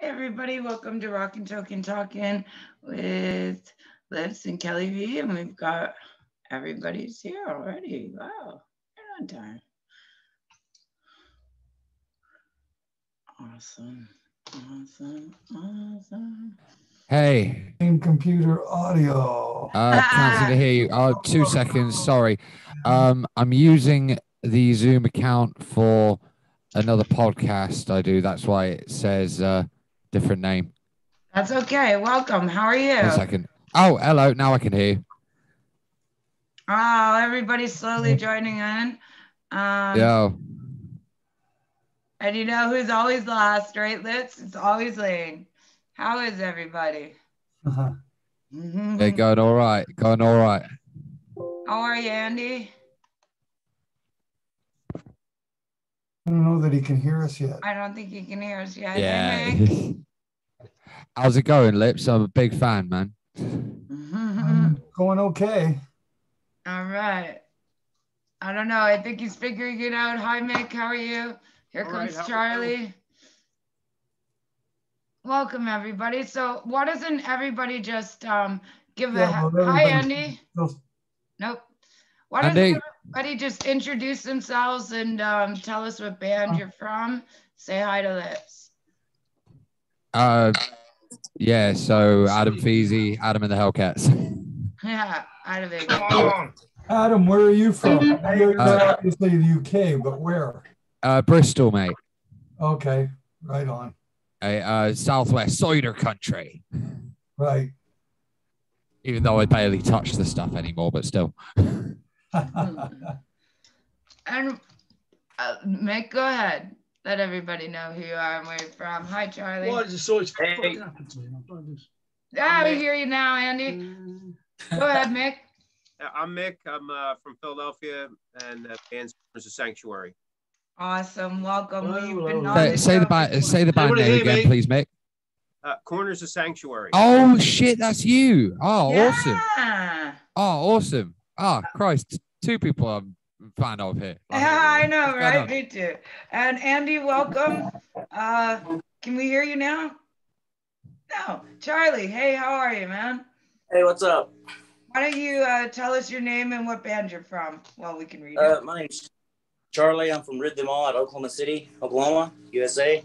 everybody, welcome to Rockin' Token Talking with Lips and Kelly V. And we've got everybody's here already. Wow, right on time. Awesome, awesome, awesome. Hey, In computer audio. uh, can't seem to hear you. Oh, two seconds. Sorry. Um, I'm using the Zoom account for another podcast I do. That's why it says uh, different name. That's okay. Welcome. How are you? One second. Oh, hello. Now I can hear you. Oh, everybody's slowly joining in. Um, Yo. And you know who's always last, right, Lips? It's always Lane. How is everybody? Uh-huh. They're going all right. Going all right. How are you, Andy? I don't know that he can hear us yet. I don't think he can hear us yet. Yeah. How's it going, Lips? I'm a big fan, man. I'm going okay. All right. I don't know. I think he's figuring it out. Hi, Mick. How are you? Here All comes right, Charlie. Welcome, everybody. So, why doesn't everybody just um, give a well, hi, Andy? Just- Nope. Why doesn't Andy. Everybody just introduce themselves and um, tell us what band you're from? Say hi to Lips. Uh, yeah. So Adam Feezy, Adam and the Hellcats. Yeah, out of it. Adam, where are you from? You're Uh, obviously the UK, but where? Uh, Bristol, mate. Okay, right on. A uh, Southwest cider country. Right. Even though I barely touch the stuff anymore, but still. And uh, Mick, go ahead. Let everybody know who you are and where you're from. Hi, Charlie. What is so it's Hey. fucking happened to me? I'm trying to- Yeah, we Mick. hear you now, Andy. Go ahead, Mick. I'm Mick. I'm uh, from Philadelphia, and uh, band's is a sanctuary. Awesome. Welcome. Hello, We've been Say, the say the show band. Say the band name again, me? please, Mick. Uh, Corners of Sanctuary. Oh shit, that's you. Oh, awesome. Oh, awesome. Oh, Christ, two people I'm a fan of here. Yeah, I know, What's right? Me too. And Andy, welcome. Uh, can we hear you now? No. Charlie, hey, how are you, man? Hey, what's up? Why don't you uh, tell us your name and what band you're from? Well, we can read Uh, it. my name's Charlie. I'm from Ridley All at Oklahoma City, Oklahoma, USA.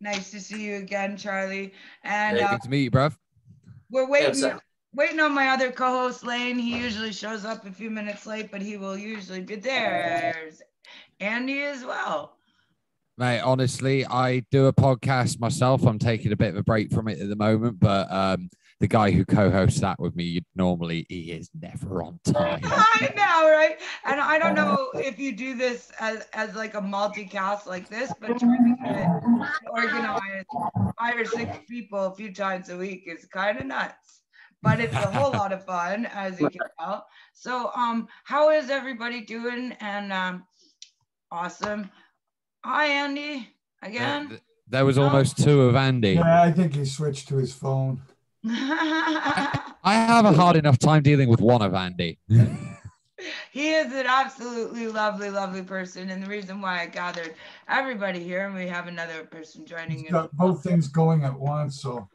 Nice to see you again, Charlie. And Yeah, uh, good to meet you, bruv. we're waiting. sir. Waiting on my other co-host Lane. He usually shows up a few minutes late, but he will usually be there. There's Andy as well. Mate, honestly, I do a podcast myself. I'm taking a bit of a break from it at the moment, but um, the guy who co-hosts that with me normally he is never on time. I know, right? And I don't know if you do this as, as like a multicast like this, but trying to organize five or six people a few times a week is kind of nuts. But it's a whole lot of fun, as you can tell. So, um, how is everybody doing? And um, awesome. Hi, Andy. Again. Uh, There was almost two of Andy. Yeah, I think he switched to his phone. I have a hard enough time dealing with one of Andy. he is an absolutely lovely, lovely person, and the reason why I gathered everybody here, and we have another person joining He's us, got both things going at once, so.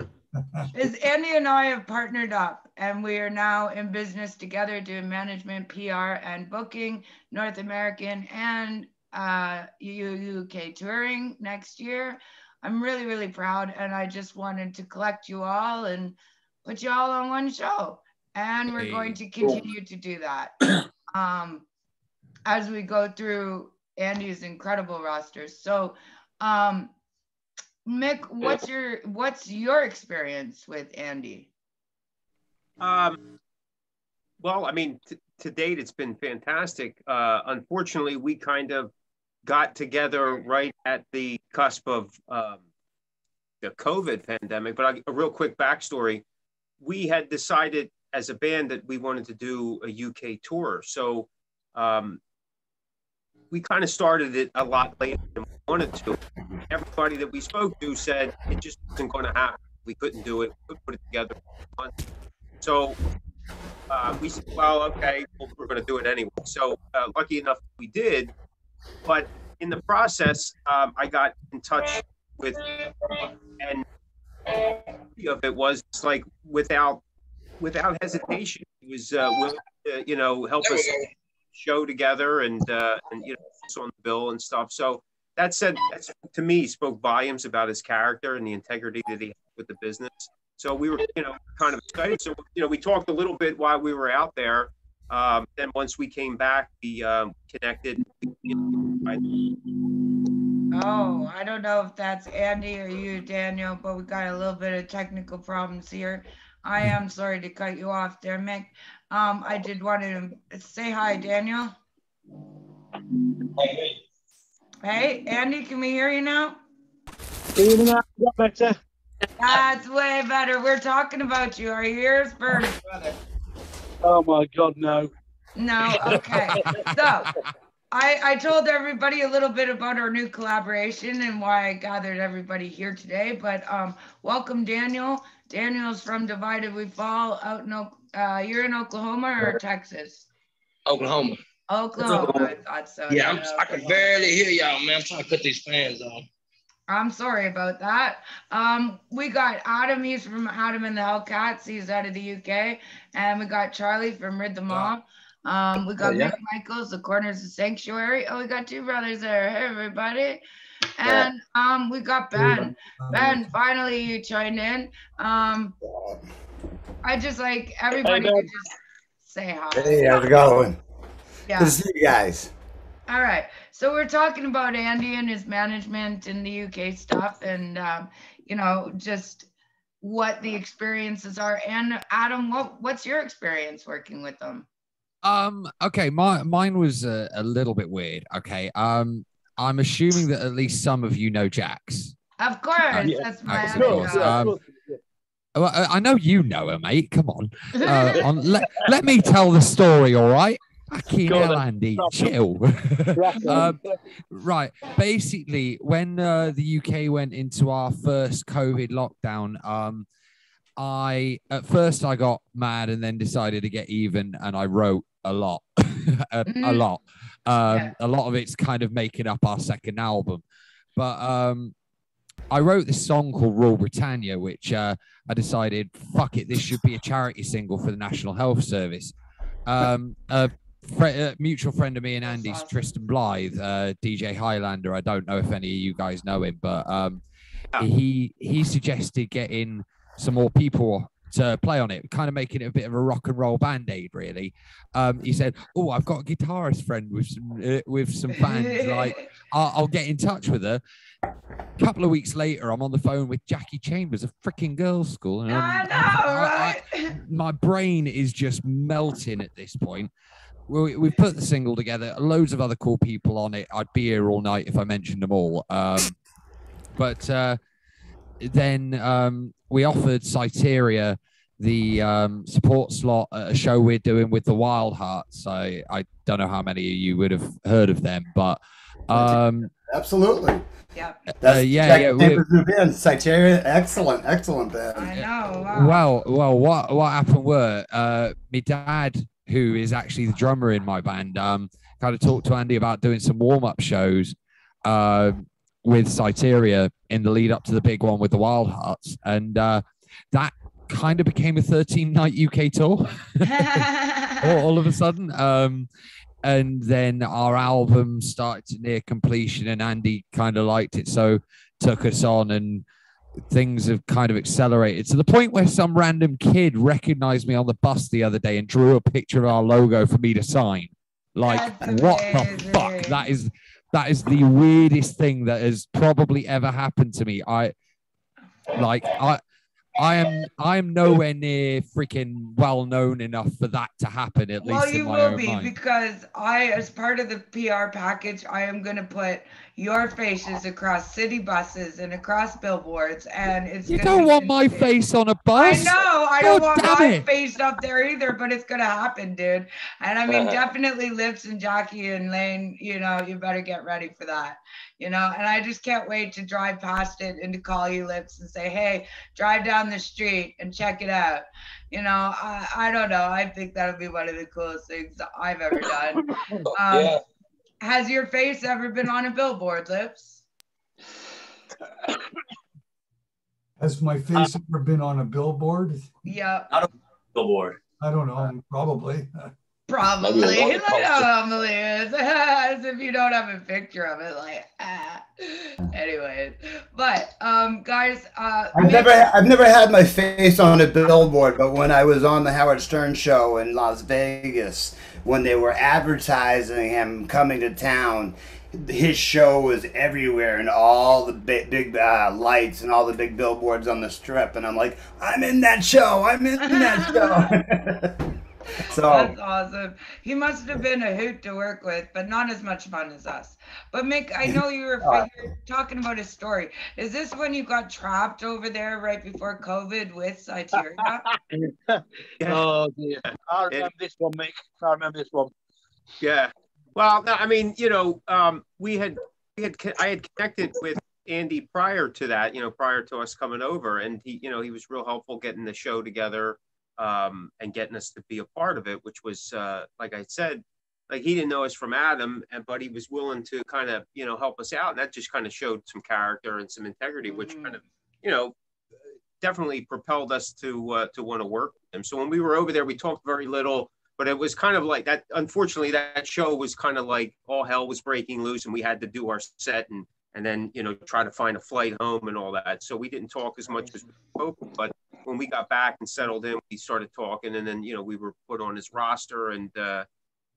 Is Andy and I have partnered up, and we are now in business together doing management, PR, and booking, North American and uh, UK touring next year. I'm really, really proud, and I just wanted to collect you all and put you all on one show, and we're going to continue to do that. um, as we go through Andy's incredible rosters. So, um, Mick, what's your what's your experience with Andy? Um, well, I mean, t- to date, it's been fantastic. Uh, unfortunately, we kind of got together right at the cusp of um, the COVID pandemic. But I, a real quick backstory: we had decided as a band that we wanted to do a UK tour, so um, we kind of started it a lot later than we wanted to. Everybody that we spoke to said it just wasn't going to happen. We couldn't do it. We couldn't put it together. So uh, we said, well, okay, well, we're going to do it anyway. So uh, lucky enough we did, but in the process, um, I got in touch with, and of it was like without without hesitation, he was uh, willing to, you know, help us show together and uh, and you know, on the bill and stuff. So that said, that's to me spoke volumes about his character and the integrity that he had with the business. So we were, you know, kind of excited. So you know, we talked a little bit while we were out there. Um, then once we came back, we um, connected. Oh, I don't know if that's Andy or you, Daniel, but we got a little bit of technical problems here. I am sorry to cut you off there, Mick. Um, I did want to say hi, Daniel. Hey, Andy, can we hear you now? That's way better. We're talking about you. Are your ears burning, brother? Oh my God, no. No, okay. So I, I told everybody a little bit about our new collaboration and why I gathered everybody here today. But um, welcome, Daniel. Daniel's from Divided We Fall out in, Oak- uh, you're in Oklahoma or Texas? Oklahoma. Oklahoma, I thought so. Yeah, I'm, I can barely hear y'all, man. I'm trying to cut these fans off. I'm sorry about that. Um, we got Adam, he's from Adam and the Hellcats. He's out of the UK. And we got Charlie from Rid the Mob. Um, we got Oh, yeah. Mick Michaels, the Corners of Sanctuary. Oh, we got two brothers there. Hey, everybody. And um, we got Ben. Ben, finally you joined in. Um, I just like everybody Ben. to just say hi. Hey, how's it going? Yeah. Good to see you guys. All right. So we're talking about Andy and his management in the UK stuff and, um, you know, just what the experiences are. And Adam, what, what's your experience working with them? Um. Okay. My mine was a, a little bit weird. Okay. Um. I'm assuming that at least some of you know Jax. Of course, Yeah. that's my Of course, um, Well, I I know you know her, mate. Come on. Uh, on let, let me tell the story. All right. Fucking Go hell. Andy. Chill. Crack um, right. Basically, when uh, the UK went into our first COVID lockdown, um, I at first I got mad and then decided to get even, and I wrote a lot, a, a Mhm. lot. Um, Yeah. A lot of it's kind of making up our second album, but um, I wrote this song called Rule Britannia, which uh, I decided, fuck it, this should be a charity single for the National Health Service. Um, a, fri a mutual friend of me and Andy's, awesome. Tristan Blythe, uh, DJ Highlander. I don't know if any of you guys know him, but um, Yeah. he he suggested getting some more people to play on it, kind of making it a bit of a rock and roll band aid, really. Um, he said, "Oh, I've got a guitarist friend with some uh, with some fans. Like, I'll, I'll get in touch with her." A couple of weeks later, I'm on the phone with Jackie Chambers of freaking Girlschool, and I know, I- I- right? my brain is just melting at this point. We, we've put the single together, loads of other cool people on it. I'd be here all night if I mentioned them all. Um, but uh, then um, we offered Syteria the um, support slot at a show we're doing with the Wildhearts. I, I don't know how many of you would have heard of them, but um, Absolutely. yeah, Uh, yeah, Jack yeah, we- Chambers New Band, Syteria, excellent, excellent I know. Wow. Well, well, what what happened were uh, my dad, who is actually the drummer in my band, um, kind of talked to Andy about doing some warm up shows uh, with Syteria in the lead up to the big one with the Wildhearts, and uh, that kind of became a 13 night UK tour all, of a sudden. Um, and then our album started to near completion, and Andy kind of liked it, so took us on, and things have kind of accelerated to the point where some random kid recognized me on the bus the other day and drew a picture of our logo for me to sign. Like, That's what the fuck? That is that is the weirdest thing that has probably ever happened to me. I like I I am I am nowhere near freaking well known enough for that to happen. At Well, least in you will be mind. because I, as part of the PR package, I am going to put your faces across city buses and across billboards, and it's. You don't want my insane. face on a bus. I know. I don't want my it. face up there either, but it's gonna happen, dude. And I mean, definitely Lips and Jackie and Lane. You know, you better get ready for that. You know, and I just can't wait to drive past it and to call you Lips and say, "Hey, drive down the street and check it out." You know, I, I don't know. I think that'll be one of the coolest things I've ever done. Um, yeah. Has your face ever been on a billboard, Lips? Has my face ever been on a billboard? Yeah, Billboard. I don't know, probably. probably. Maybe a roller Like, coaster. probably is. As if you don't have a picture of it, like ah. Anyways, but um, guys, uh, I've make- never, I've never had my face on a billboard, but when I was on the Howard Stern show in Las Vegas, when they were advertising him coming to town, his show was everywhere and all the big, big uh, lights and all the big billboards on the strip, and I'm like, I'm in that show, I'm in that show. so That's awesome. He must have been a hoot to work with, but not as much fun as us. But Mick, I know you were Uh, talking about a story. Is this when you got trapped over there right before COVID with Syteria? Oh dear. I remember this one, Mick. I remember this one. Yeah. Well, I mean, you know, um, we had, we had, I had connected with Andy prior to that, you know, prior to us coming over, and he, you know, he was real helpful getting the show together, um, and getting us to be a part of it, which was, uh, like I said, like he didn't know us from Adam, and but he was willing to kind of, you know, help us out, and that just kind of showed some character and some integrity, which Mhm. kind of, you know, definitely propelled us to uh, to want to work with him. So when we were over there, we talked very little but it was kind of like that unfortunately that show was kind of like all hell was breaking loose and we had to do our set and and then you know try to find a flight home and all that so we didn't talk as much as we hoped but when we got back and settled in we started talking and then you know we were put on his roster and uh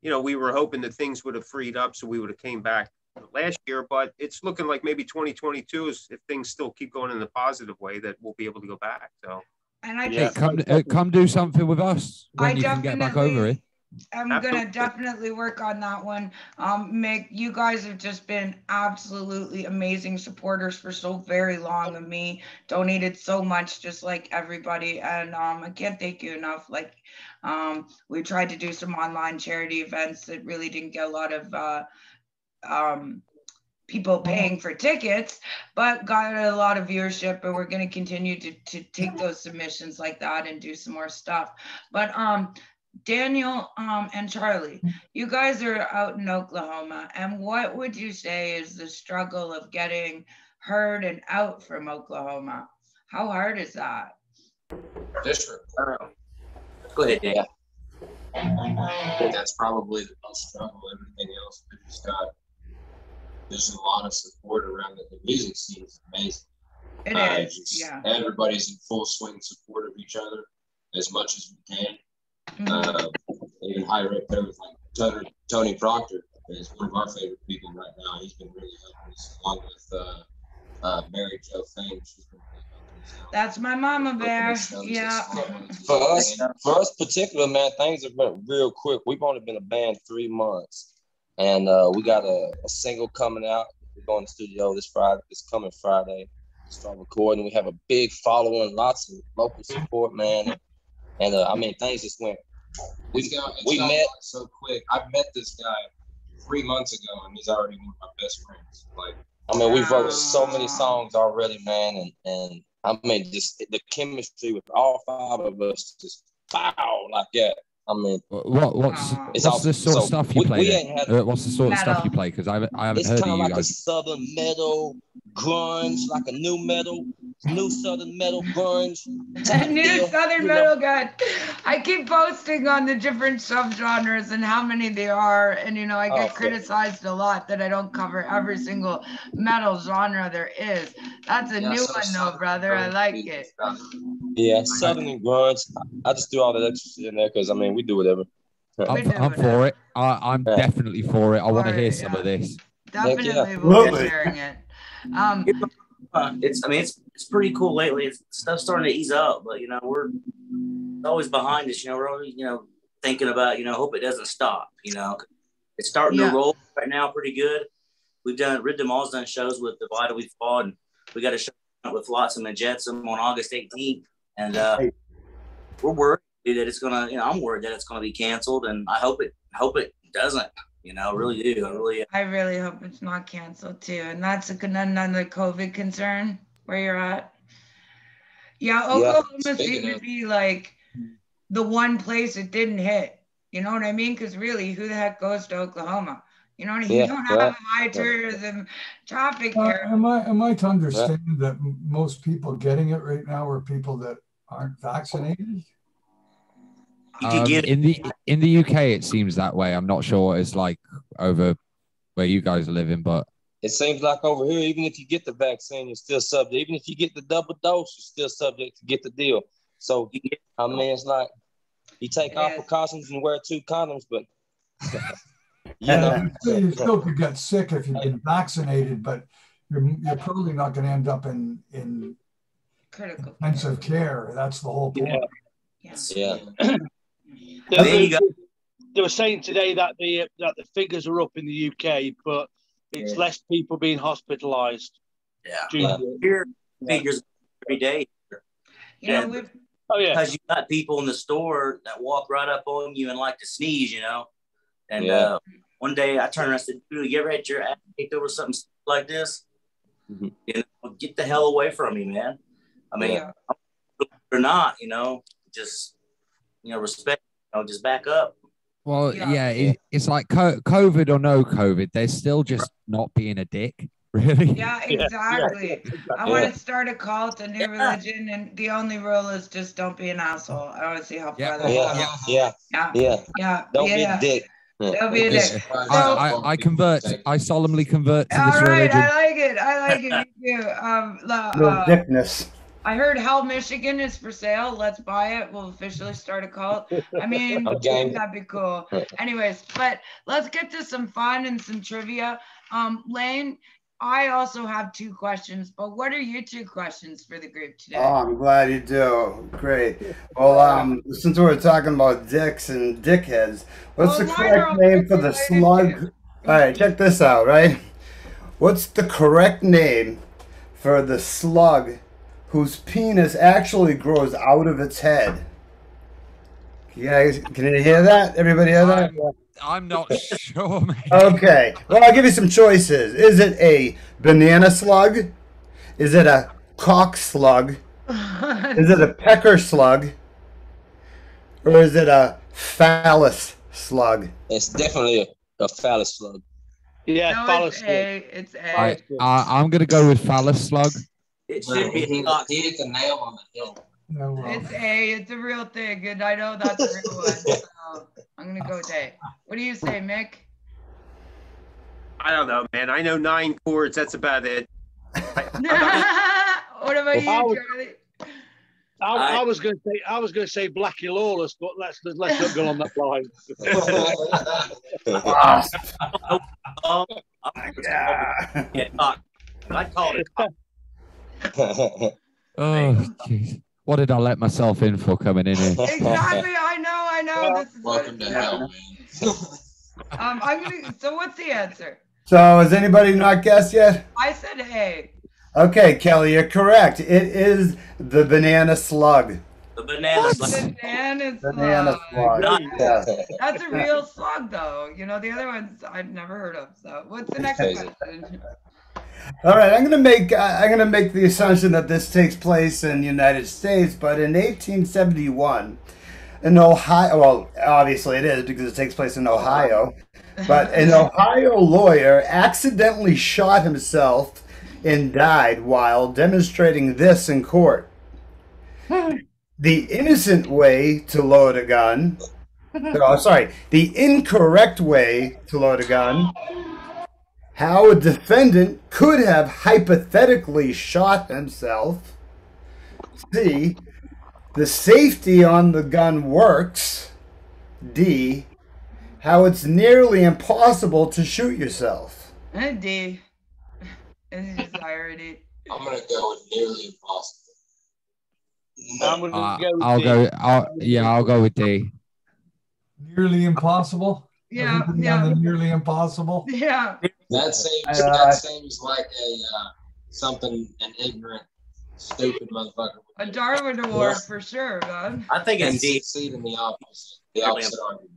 you know we were hoping that things would have freed up so we would have came back last year but it's looking like maybe 2022 is if things still keep going in the positive way that we'll be able to go back so And I Yeah. just, Come, uh, come do something with us when I you can get back over here. I'm gonna definitely work on that one. Um, Mick, you guys have just been absolutely amazing supporters for so very long of me. Donated so much, just like everybody, and um, I can't thank you enough. Like, um, we tried to do some online charity events that really didn't get a lot of uh, um, people paying for tickets, but got a lot of viewership. And we're going to continue to to take those submissions like that and do some more stuff. But um, Daniel um, and Charlie, you guys are out in Oklahoma, and what would you say is the struggle of getting heard and out from Oklahoma? How hard is that? District. Go ahead, Dan. That's probably the most struggle. Everything else, we just got. There's a lot of support around it. The music scene is amazing. It Uh, is, just- yeah. Everybody's in full swing support of each other as much as we can. Mhm. Uh, even higher up there with like Tony, Tony Proctor is one of our favorite people right now. He's been really helping us along with uh, uh, Mary Jo Fame. She's been really helping us out. That's my mama bear. Opening shows and Yeah. For us, for us particular, man, things have been real quick. We've only been a band three months, and uh, we got a, a single coming out. We're going to studio this Friday. This coming Friday. Start recording. We have a big following, lots of local support, man. And uh, I mean, things just went. We It's got, it's we met. so quick. I met this guy three months ago, and he's already one of my best friends. Like, I mean, we wrote so many songs already, man, and and I mean, just the chemistry with all five of us just wow like that. I mean, What what's It's what's awesome. the sort of So, stuff you we- play? we then? ain't had- Uh, what's the sort of stuff you play? Because I haven't I haven't it's heard kind of of you like a southern metal grunge, like a new metal, new southern metal grunge. New deal, Southern you? Metal Gun. I keep posting on the different subgenres and how many there are. And, you know, I Oh, get okay. criticized a lot that I don't cover every single metal genre there is. That's a yeah, new so one, though, Southern brother. I like it. Yeah, southern and grunge. I just do all that extra shit in there because I mean we do whatever. I'm, I'm for it. I, I'm Yeah. definitely for it. I want to hear some yeah. of this. Definitely yeah. will be Absolutely. sharing it. Um, it's I mean it's it's pretty cool lately. It's stuff's starting to ease up, but you know we're always behind us. You know we're always you know thinking about you know hope it doesn't stop. You know it's starting Yeah. to roll right now pretty good. We've done Rid Them All's done shows with the Vita We've Fought, and we got a show with Flotsam and Jetsam on August 18th, and uh, we're worried that it's gonna you know I'm worried that it's gonna be canceled, and I hope it hope it doesn't. You know, I really do. I really I really hope it's not canceled too. And that's a, another COVID concern where you're at. Yeah, Oklahoma Speaking seemed to be like the one place it didn't hit. You know what I mean? Because really, who the heck goes to Oklahoma? You know, Yeah, you don't have right. high tourism traffic Uh, here. Am I, am I to understand that m- most people getting it right now are people that aren't vaccinated? You could Um, get in the in the UK, it seems that way. I'm not sure what it's like over where you guys are living, but It seems like over here, even if you get the vaccine, you're still subject. Even if you get the double dose, you're still subject to get the deal. So I mean, it's like you take all Yes. precautions and wear two condoms, but you Yeah, know, you still- could get sick if you've been vaccinated, but you're, you're probably not going to end up in, in Critical. intensive care. That's the whole point. Yes. yeah. They, Then you got- they were saying today that the that the figures are up in the UK, but it's less people being hospitalised. yeah. due Yeah. Here figures every day You know, Yeah. we've Oh yeah, because you got people in the store that walk right up on you and like to sneeze, you know. And Yeah. uh, one day I turned around and said, "Dude, you ever had your ass kicked over something like this? Mhm. You know, get the hell away from me, man. I mean, Yeah. or not, you know, just you know, respect. You know, just back up. well, Yeah. yeah, it, it's like COVID or no COVID, they're still just not being a dick, really. Yeah, exactly. I Yeah. want to start a cult, a new religion, and the only rule is just don't be an asshole. I want to see how far Yeah. that Yeah, goes. yeah, Yeah, yeah. yeah, Don't yeah. be a dick. Don't be a This- dick. I, I, I convert. I solemnly convert to All this right, religion. I like it. I like it. Me too. Um, la- No uh, dickness. I heard Hell, Michigan is for sale. Let's buy it. We'll officially start a cult. I mean, Okay. that'd be cool. Anyways, but let's get to some fun and some trivia. Um, Lane, I also have two questions, but what are your two questions for the group today? Oh, I'm glad you do. Great. Well, um, since we're talking about dicks and dickheads, what's Well, the correct name for the slug? All right, check this out, right? What's the correct name for the slug whose penis actually grows out of its head? You guys, can you hear that? Everybody hear that? I'm not sure, man. Okay. Well, I'll give you some choices. Is it a banana slug? Is it a cock slug? Is it a pecker slug? Or is it a phallus slug? It's definitely a, a phallus slug. yeah, no, phallus it's slug. A. It's A. I, I, I'm gonna go with phallus slug. It should be a cock. He hit the nail on the head. Yeah, well, It's A. It's a real thing, and I know that's a real one. So I'm gonna go with A. What do you say, Mick? I don't know, man. I know nine chords. That's about it. what about you, How- Charlie? I, I- I was going to say I was going to say Blackie Lawless, but let's let's not go on that line. Oh, Yeah. yeah. I called it. Cock. Oh, jeez. What did I let myself in for coming in here? Exactly. I know. I know. This is Welcome to hell, man. Um, I'm gonna. So what's the answer? So, has anybody not guessed yet? I said A. Okay, Kelly, you're correct. It is the banana slug. The banana slug. Banana slug. Banana slug. Not- Yeah. That's a real slug, though. You know, the other ones I've never heard of. So, what's the next Crazy. question? All right, I'm gonna make uh, I'm gonna make the assumption that this takes place in the United States, but in 1871, in Ohio, well, obviously it is because it takes place in Ohio, but an Ohio lawyer accidentally shot himself and died while demonstrating this in court. The innocent way to load a gun. Oh, sorry. The incorrect way to load a gun how a defendant could have hypothetically shot himself. C. The safety on the gun works. D. How it's nearly impossible to shoot yourself. Uh, D. It's just irony. I'm gonna go with nearly impossible. I'm going to Uh, go. with I'll D. go. I'll, yeah, I'll go with D. nearly impossible. Yeah, Everybody yeah, nearly impossible. yeah. That seems Uh, that seems like a uh, something an ignorant, stupid motherfucker. A. Darwin Award for sure, man. I think And it's D. succeed in the opposite, the opposite argument.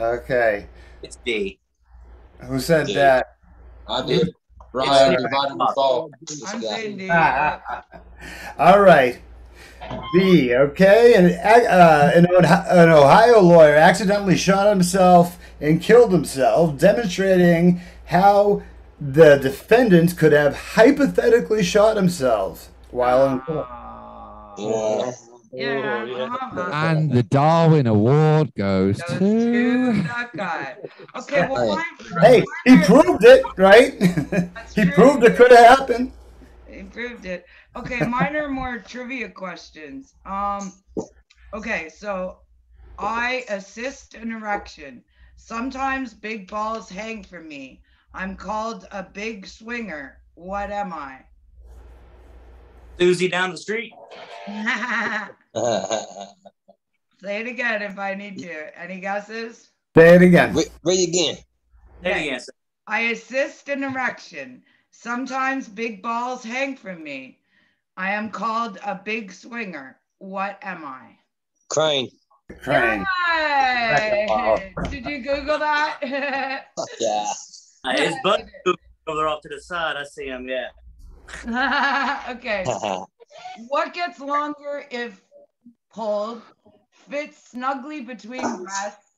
Okay. It's D. Who said D. that? I did. It's Ryan D. divided and fall. I'm saying D. All right. B. Okay. An, uh, an, an Ohio lawyer accidentally shot himself and killed himself, demonstrating how the defendants could have hypothetically shot themselves while in court. Yeah. Yeah, uh-huh. And the Darwin Award goes Goes to to. that guy. Okay, well, mine, Hey, he are- proved it, right? He true. proved it could have happened. He proved it. Okay, mine are more trivia questions. Um, okay, so I assist an erection. Sometimes big balls hang from me. I'm called a big swinger. What am I? Susie down the street. Say it again if I need to. Any guesses? Say it again. Read, read again. Say it again. I assist an erection. Sometimes big balls hang from me. I am called a big swinger. What am I? Crane. Crane. Yay! Did you Google that? Yeah. Uh, his butt over off to the side. I see him. Yeah. okay. What gets longer if pulled, fits snugly between breasts,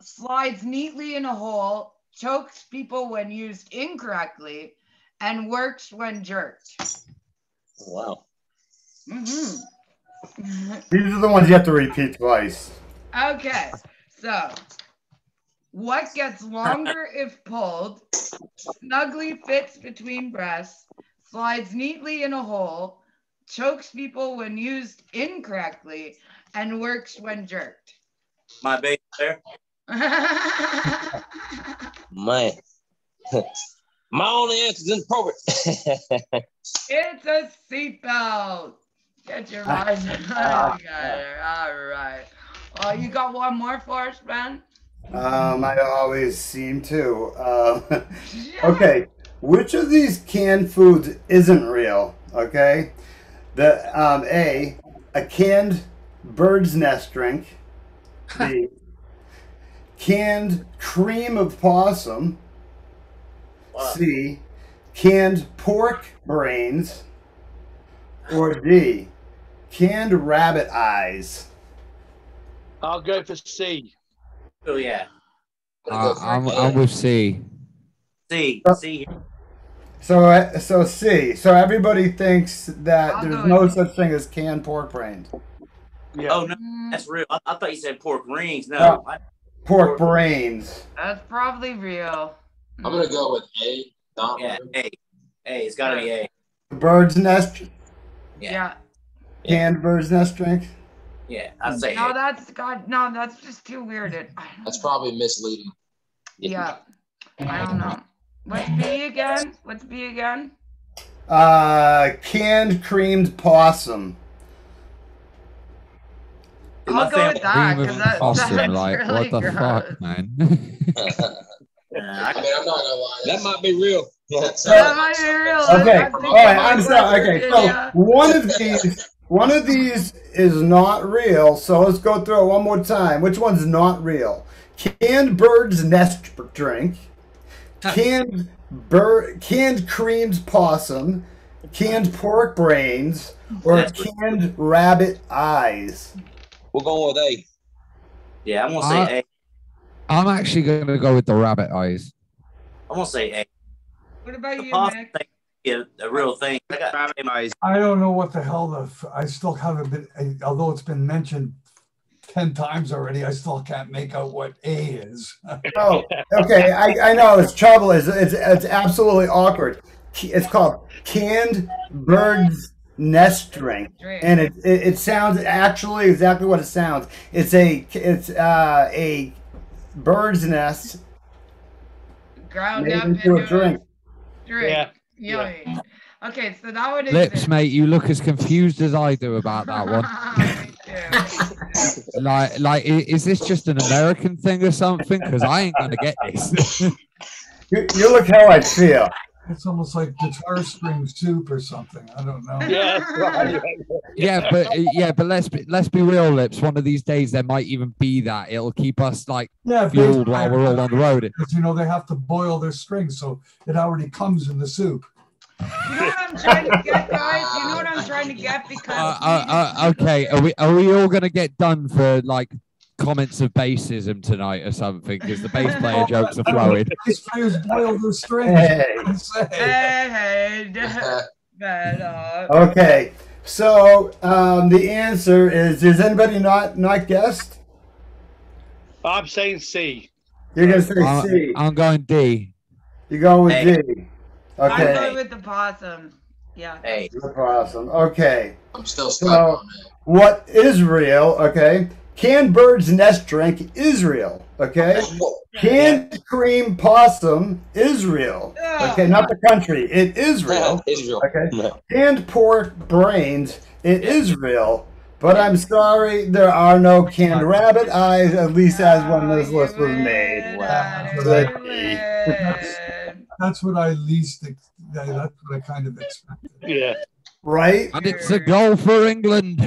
slides neatly in a hole, chokes people when used incorrectly, and works when jerked? wow. hmm These are the ones you have to repeat twice. Okay, so what gets longer if pulled, snugly fits between breasts, slides neatly in a hole, chokes people when used incorrectly, and works when jerked? My baby there. Man. My only answer is inappropriate. it's a seatbelt. Get your mind together. All right. Oh, you got one more for us, Ben? Um, I always seem to. Uh, okay, which of these canned foods isn't real? Okay, the um, A, a canned bird's nest drink. B, canned cream of possum. Wow. C, canned pork brains. Or D, canned rabbit eyes. I'll go for C. Oh yeah. Uh, I'm, I'm with C. See, see. So, uh, so C. So everybody thinks that I'll there's no with- such thing as canned pork brains. Yeah. Oh no, that's real. I, I thought you said pork rings. No. No. I, Pork brains. That's probably real. I'm gonna go with A. Not yeah. A. A. It's got to be A. Bird's nest, Yeah. Canned bird's nest drink. Yeah. I'd say No, A. that's God. No, that's just too weird. It, I don't That's probably misleading. Yeah. I don't know. What's B again? What's B again? Uh, canned creamed possum. In my I'll go family- with that Cream because of that, possum, that's like, really what the gross. fuck, man? I mean, I'm not gonna lie. that might be real. That's, That might be real. Okay, I all. I I'm sorry. Okay, so one of these, one of these is not real. So let's go through it one more time. Which one's not real? Canned bird's nest drink, canned bird, canned creamed possum, canned pork brains, or canned rabbit eyes. We're going with A. yeah. I'm gonna say Uh, A. I'm actually going to go with the rabbit eyes. I'm gonna say A. What about The you, possum Nick? a real thing. I got I don't know what the hell the, f- I still haven't been, I- although it's been mentioned 10 times already, I still can't make out what A is. Oh, okay. I, I know it's trouble. It's, it's it's absolutely awkward. It's called canned bird's nest drink, Drink. and it, it it sounds actually exactly what it sounds. It's a it's uh, a bird's nest Ground up into a drink. Drink. Yeah. Yummy. Okay, so that one is Lips, mate, you look as confused as I do about that one. Like, like, is this just an American thing or something? Because I ain't gonna get this. You, you look how I feel. It's almost like guitar string soup or something. I don't know. Yeah, yeah, but yeah, but let's be, let's be real, lips. One of these days there might even be that. It'll keep us like Yeah, fueled while we're all on the road. Because you know they have to boil their string, so it already comes in the soup. You know what I'm trying to get, guys? You know what I'm trying to get? Because Uh, uh, uh, okay, are we are we all gonna get done for like comments of bassism tonight or something because the bass player jokes are flowing. These players boil their strings. Hey. Hey, hey, but, uh, Okay, so um, the answer is: Is anybody not not guessed? I'm saying C. You're gonna say C. I'm going D. You go with Hey. D. I'm Okay, going with the possum. Yeah. Hey, no problem. Okay, I'm still stuck So- on that. what Israel? Okay, can bird's nest drink Israel? Okay, canned cream possum Israel. Okay, not the country. It Israel. Israel. Okay. Canned pork brains in Israel. But I'm sorry, there are no canned rabbit eyes, at least as when this list was made. win, Wow. Otter, Good. you win. That's what I least. That's what I kind of expected. Yeah. Right? And it's a goal for England.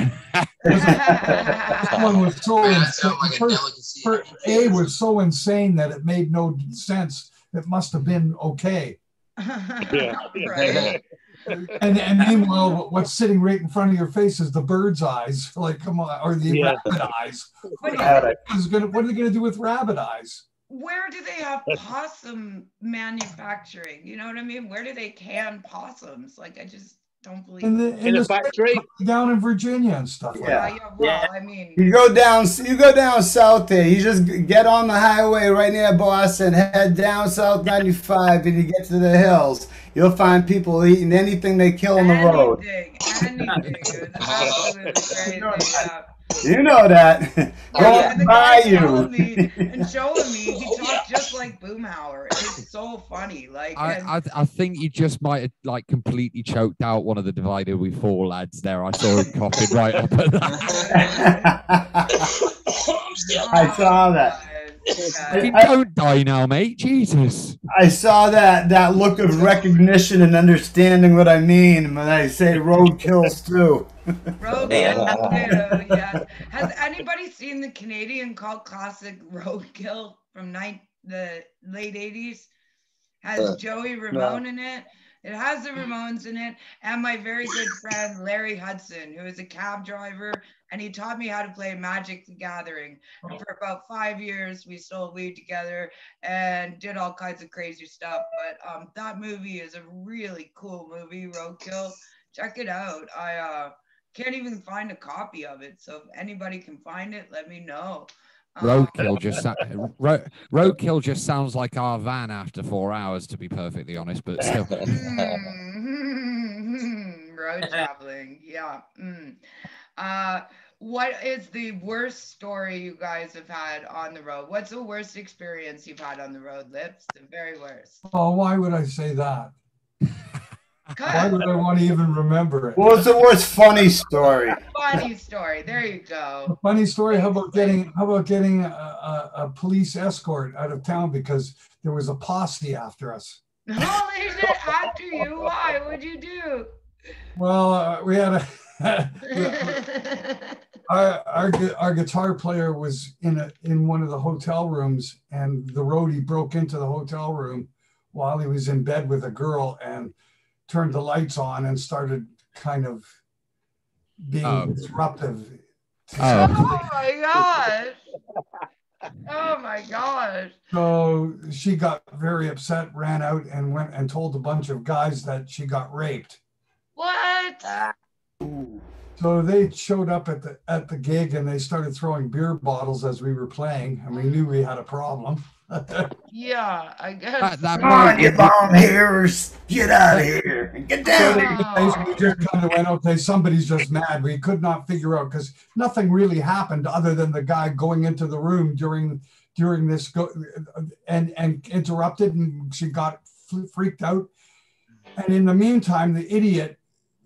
Someone was so that insane. sounds a First, A was so insane that it made no sense. It must have been okay. Yeah. Right. And, and meanwhile, what's sitting right in front of your face is the bird's eyes. Like, come on, or the Yeah. rabbit eyes. What do you- Rabbit. Gonna, what are they going to do with rabbit eyes? Where do they have possum manufacturing? You know what I mean? Where do they can possums? Like, I just don't believe. In the, it. in In the factory. down in Virginia and stuff like Yeah. Yeah, yeah, I mean, You go down, you go down south there. You just get on the highway right near Boston, head down South 95, and you get to the hills. You'll find people eating anything they kill on the road. anything, anything. It was absolutely crazy. Yeah. You know that. Oh, yeah, Going and the by guy telling me you. and showing me, he oh, talked just like Boomhauer. It's so funny. Like, I, and- I I think you just might have like completely choked out one of the divided we fall lads there. I saw him coughing right up at that. I saw that. Oh Yeah. Fucking don't die now, mate. Jesus. I saw that that look of recognition and understanding what I mean when I say road kills too. Roadkill, too, yes. Has anybody seen the Canadian cult classic Roadkill from night the late eighties? Has Uh, Joey Ramone in it? It has the Ramones in it, and my very good friend Larry Hudson, who is a cab driver, and he taught me how to play Magic the Gathering. And for about five years, we sold weed together and did all kinds of crazy stuff. But um, that movie is a really cool movie, Roadkill. Check it out. I uh, can't even find a copy of it. So if anybody can find it, let me know. Um, Roadkill just sa- ro- roadkill just sounds like our van after four hours, to be perfectly honest. But still, mm, road traveling. Yeah. mm. Uh, what is the worst story you guys have had on the road? What's the worst experience you've had on the road, Lips? The very worst. Oh, why would I say that? Why would I want to even remember it? What's the worst funny story? Funny story. There you go. Funny story. How about getting how about getting a, a, a police escort out of town because there was a posse after us? Holy shit! After you, why? What'd you do? Well, uh, we had a our, our our guitar player was in a in one of the hotel rooms, and the roadie broke into the hotel room while he was in bed with a girl and turned the lights on and started kind of being Oh. disruptive. Oh. oh my gosh! Oh my gosh! So she got very upset, ran out, and went and told a bunch of guys that she got raped. What? So they showed up at the at the gig and they started throwing beer bottles as we were playing, and we knew we had a problem. Yeah, I guess. that, that Come on, might- you bomb hearers. Get out of here. Get down they- here. we just kind of went, okay, somebody's just mad. We could not figure out because nothing really happened other than the guy going into the room during during this go and and interrupted, and she got f- freaked out. And in the meantime, the idiot,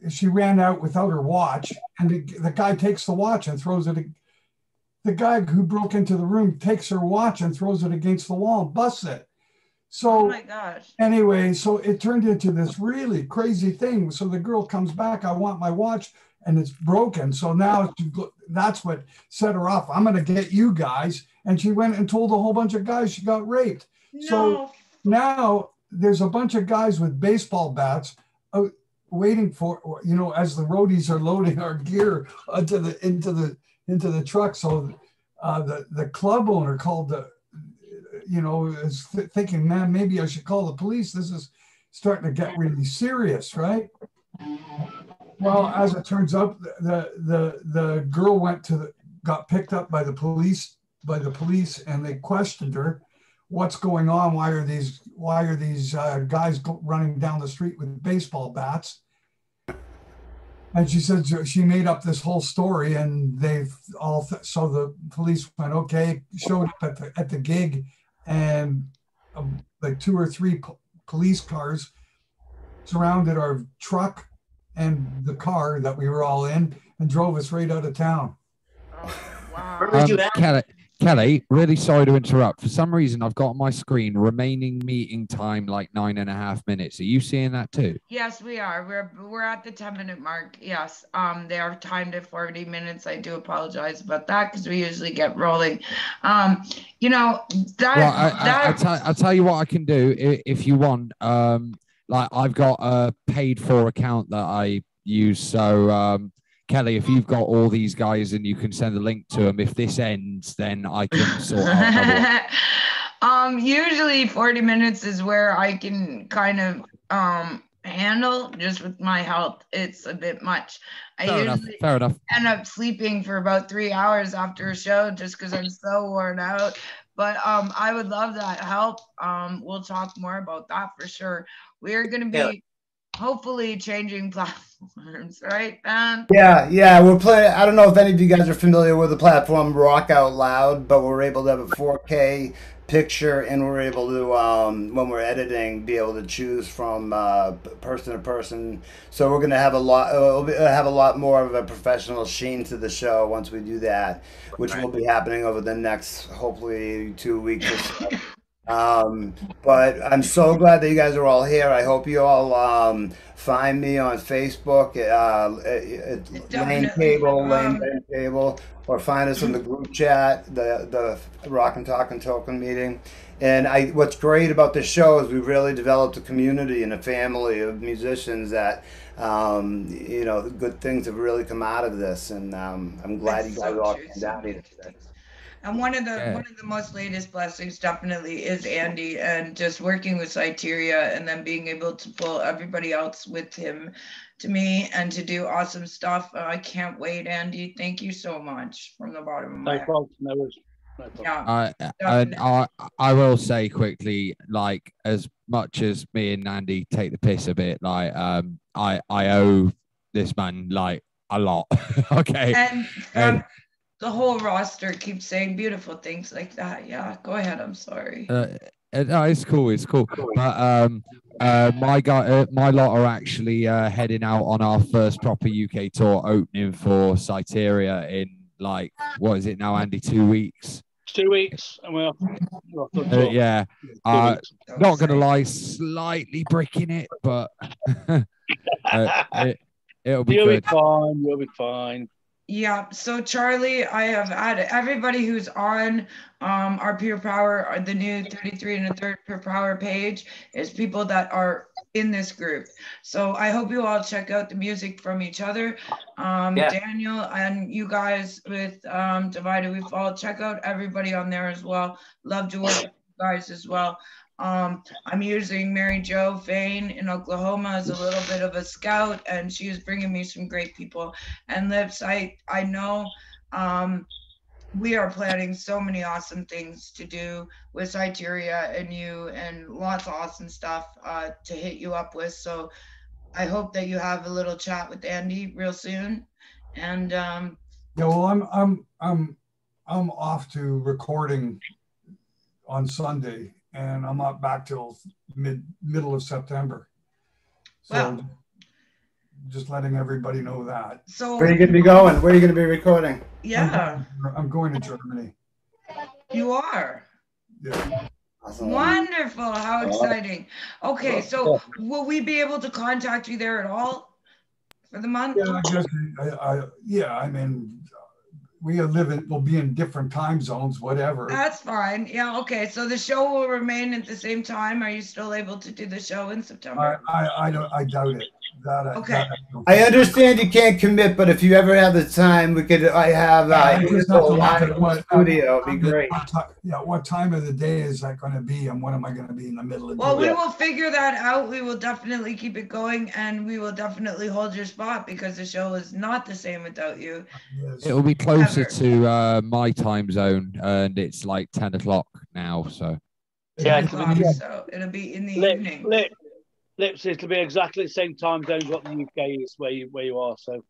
she ran out without her watch, and the, the guy takes the watch and throws it. The guy who broke into the room takes her watch and throws it against the wall, and busts it. So Oh my gosh. anyway, so it turned into this really crazy thing. So the girl comes back, I want my watch, and it's broken. So now that's what set her off. I'm going to get you guys. And she went and told a whole bunch of guys she got raped. So- No. Now there's a bunch of guys with baseball bats out waiting for, you know, as the roadies are loading our gear into the into the into the truck. So uh, the the club owner called the, you know, is th- thinking, man, maybe I should call the police. This is starting to get really serious, right? Well, as it turns out, the the the girl went to the got picked up by the police by the police, and they questioned her. What's going on? Why are these Why are these uh, guys running down the street with baseball bats? And she said she made up this whole story, and they've all. Th- so the police went okay, showed up at the at the gig, and um, like two or three po- police cars surrounded our truck and the car that we were all in, and drove us right out of town. Where was Um, you at? Kelly, Kelly, really sorry to interrupt. For some reason, I've got on my screen remaining meeting time like nine and a half minutes. Are you seeing that too? Yes, we are. We're we're at the 10 minute mark. Yes. Um, they are timed at 40 minutes. I do apologize about that because we usually get rolling. Um, you know, that Well, I, I, that I tell, I'll tell you what I can do i- if you want. Um, like I've got a paid for account that I use. So um, Kelly, if you've got all these guys and you can send a link to them, if this ends, then I can sort out um, usually 40 minutes is where I can kind of um handle just with my health. It's a bit much. I Fair enough. usually Fair enough. end up sleeping for about three hours after a show just because I'm so worn out. But um, I would love that help. Um, we'll talk more about that for sure. We are going to be Yeah. Hopefully changing platforms, right, Ben? Yeah, yeah, we're playing. I don't know if any of you guys are familiar with the platform Rock Out Loud, but we're able to have a 4K picture, and we're able to, um, when we're editing, be able to choose from uh, person to person. So we're gonna have a lot. Uh, we'll be, uh, have a lot more of a professional sheen to the show once we do that, which will be happening over the next, hopefully, two weeks or so. Um, but I'm so glad that you guys are all here. I hope you all um, find me on Facebook, uh, at, at Lane Cable, Lane Um, Lane Cable, or find us in the group chat, the the Rock and Talk and Token meeting. And I, what's great about this show is we've really developed a community and a family of musicians that, um, you know, good things have really come out of this. And um, I'm glad That's you guys so all came down here today. And one of the Yeah. one of the most latest blessings definitely is Andy and just working with Syteria and then being able to pull everybody else with him to me and to do awesome stuff. Uh, I can't wait, Andy. Thank you so much from the bottom of my heart. problem. No worries. No problem. Yeah. I and I I will say quickly, like as much as me and Andy take the piss a bit, like um I I owe this man like a lot. okay. And And- from the whole roster keeps saying beautiful things like that. Yeah, go ahead. I'm sorry. Uh, uh, no, it's cool. It's cool. But um, uh, my guy, uh, my lot are actually uh, heading out on our first proper UK tour, opening for Syteria in like what is it now, Andy? Two weeks. Two weeks, and we're off. We're off Uh, yeah. Uh, not gonna lie, slightly bricking it, but uh, it, it'll be You'll be fine. You'll be fine. Yeah, so Charlie, I have added everybody who's on um, our peer Power, the new 33 and a third peer Power page, is people that are in this group. So I hope you all check out the music from each other. Um, Yeah. Daniel and you guys with um, Divided We Fall, check out everybody on there as well. Love to work with you guys as well. Um, I'm using Mary Jo Fain in Oklahoma as a little bit of a scout, and she is bringing me some great people and lips i i know um we are planning so many awesome things to do with Syteria and you and lots of awesome stuff uh to hit you up with. So i hope that you have a little chat with andy real soon. And um Yeah, well, I'm I'm I'm I'm off to recording on Sunday, and I'm not back till mid middle of September. So Wow. just letting everybody know that. so Where are you going to be going? Where are you going to be recording? yeah I'm going to Germany. you are Yeah. Awesome. wonderful how exciting okay so will we be able to contact you there at all for the month Yeah, I guess I, I yeah, I mean, we live in we'll be in different time zones, whatever. That's fine. Yeah. Okay. So the show will remain at the same time. Are you still able to do the show in I, September? I I don't I doubt it, That, I- Okay. that I. I understand you can't commit, but if you ever have the time, we could. I have. Uh, I just have to look live at what- studio. It'd be great. what ti- Yeah, what time of the day is that gonna be and when am I gonna be in the middle of? Well, we doing will figure that out. We will definitely keep it going and we will definitely hold your spot because the show is not the same without you. Yes. It'll be closer Ever. to uh, my time zone, and it's like ten o'clock now. So Yeah, Ten it's- o'clock, So it'll be in the Lip, evening. lip, lips. It'll be exactly the same time zone as what the UK is where you where you are. So,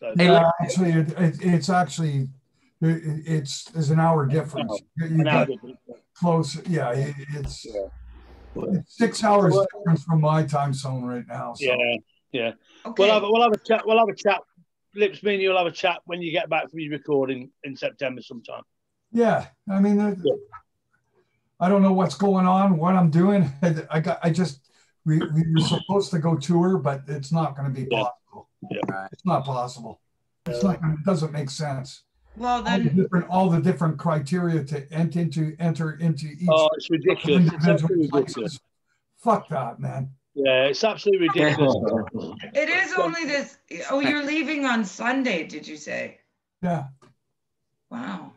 so Yeah, actually, it, it, it's actually, it, it's, there's an hour difference. You you an hour got difference. close, yeah, it, it's, Yeah. it's six hours difference from my time zone right now. So. Yeah, yeah. Okay. We'll have we'll have a chat. We'll have a chat. Lips, me and you'll have a chat when you get back from your recording in September sometime. Yeah, I mean, uh, I don't know what's going on, what I'm doing. I, I got, I just, we, we were supposed to go tour, but it's not going to be Yeah. possible. Yeah. It's not possible. It's not, it doesn't make sense. Well, All the then, different, all the different criteria to enter into, enter into each Oh, it's ridiculous. It's absolutely ridiculous. Fuck that, man. Yeah, it's absolutely ridiculous. it is only this, oh, you're leaving on Sunday, did you say? Yeah. Wow.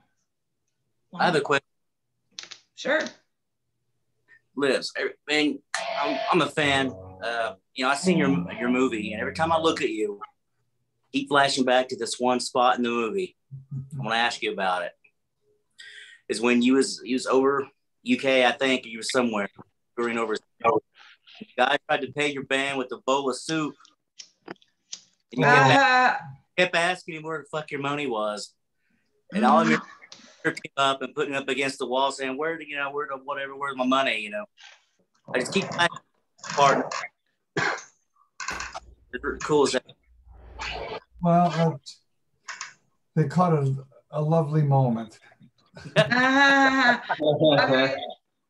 I have a question. Sure. Lives. I mean, I'm, I'm a fan. Uh, you know, I seen your your movie, and every time I look at you, keep flashing back to this one spot in the movie. I want to ask you about it. Is when you was you was over UK, I think you were somewhere touring over. Guy tried to pay your band with a bowl of soup. And you kept, Uh, kept asking him where the fuck your money was, and all of your came up and putting up against the wall, saying, "Where, do you know, where the whatever, where's my money?" You know, I just keep finding part. Cool as that. Well, uh, they caught a, a lovely moment. I mean,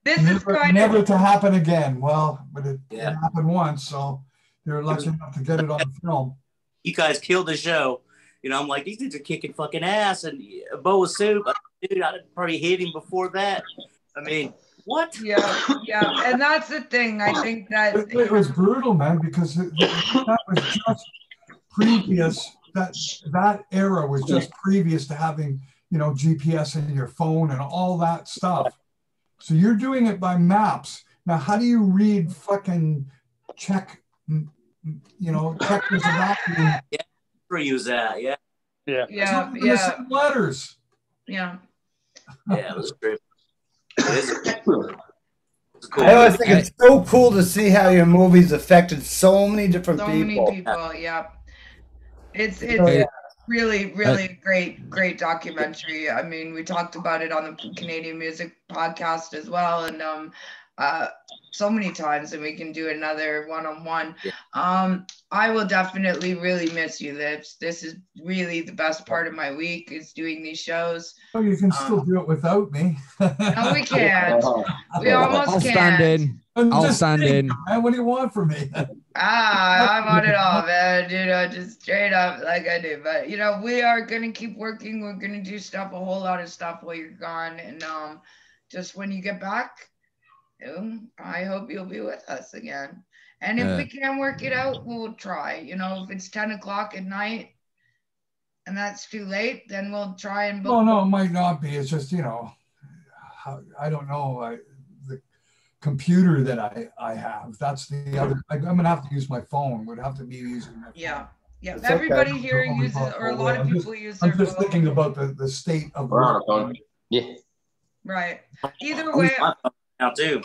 this is Never, never to happen again. Well, but it, it happened once, so they were lucky enough to get it on film. You guys killed the show. You know, I'm like, these dudes are kicking fucking ass, and a bowl of soup. Dude, I'd probably hit him before that. I mean, what? yeah, yeah. And that's the thing. I think that, It, it was brutal, man, because it, that was just previous. That that era was just previous to having you know GPS in your phone and all that stuff. So you're doing it by maps. Now, how do you read fucking check? You know, Czechoslovakian. Where you was at? Yeah, Yeah. yeah, Some of the yeah, letters. yeah. Yeah, it was great. It is. It's cool. I always think it's so cool to see how your movies affected so many different people. So people. many people, yeah. It's, it's Oh, yeah. really, really great, great documentary. I mean, we talked about it on the Canadian Music Podcast as well, and um, uh, so many times, and we can do another one-on-one. Yeah. Um, I will definitely really miss you, Lips. This is really the best part of my week is doing these shows. Oh, you can still do it without me. No, we can't. We almost I'll can't. stand in. I'm I'll just stand in. Man, what do you want from me? Ah, I want it all, man. You know, just straight up like I do. But you know, we are gonna keep working. We're gonna do stuff, a whole lot of stuff while you're gone. And um, just when you get back, um, I hope you'll be with us again. And if Yeah. we can't work it out, we'll try. You know, if it's 10 o'clock at night and that's too late, then we'll try and book. No, no, it might not be. It's just, you know, how, I don't know. I, the computer that I, I have, that's the other, I, I'm going to have to use my phone. Would have to be using my phone. Yeah. Yeah. It's okay. Everybody here uses, or a lot of I'm just- people use their I'm just phone. thinking about the, the state of. We're on a phone. Yeah. Right. Either way, use my phone now too.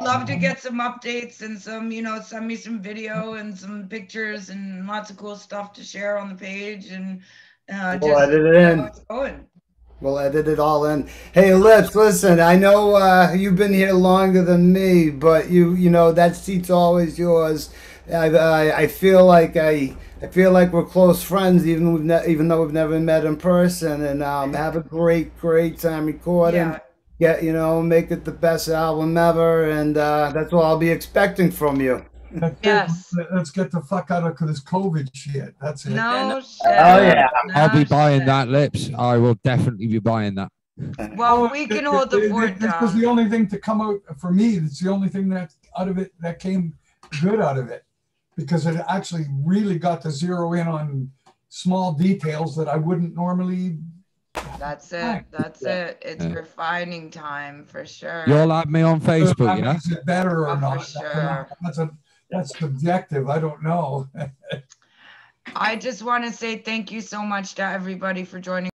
love to get some updates and some, you know, send me some video and some pictures and lots of cool stuff to share on the page and uh, We'll just edit it in. going. We'll edit it all in. Hey, Lips, listen, I know uh, you've been here longer than me, but you, you know, that seat's always yours. I, I, I feel like I, I feel like we're close friends, even we've ne- even though we've never met in person. And um, have a great, great time recording. Yeah. Yeah, you know, make it the best album ever, and uh, that's what I'll be expecting from you. Yes. Let's get the fuck out of this COVID shit. That's it. No shit. Oh, yeah. I'll be No buying shit. that lips. I will definitely be buying that. Well, we can hold the It- it- fort This was the only thing to come out for me. It's the only thing that out of it that came good out of it. because it actually really got to zero in on small details that I wouldn't normally. That's it. That's Yeah. it. It's Yeah. refining time for sure. You'll like me on Facebook, you know. makes it better Oh, or for not. sure. That's a that's subjective. I don't know. I just want to say thank you so much to everybody for joining